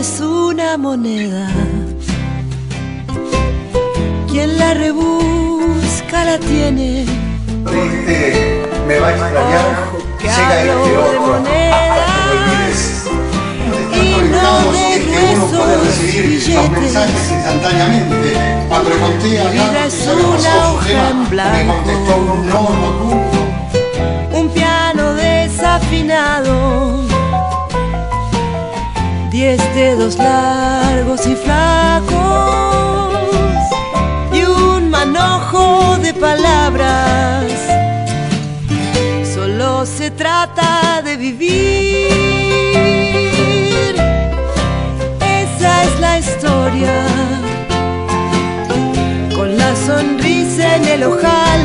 es una moneda. Quien la rebusca la tiene. Este me va a extrañar. Llega este otro. Ah, ah, ah, y no dejes esos billetes. instantáneamente. Cuando le conté a vida es una hoja en blanco. Me contestó un no rotundo. Un piano desafinado diez dedos largos y flacos y un manojo de palabras. Solo se trata de vivir. Esa es la historia. Con la sonrisa en el ojal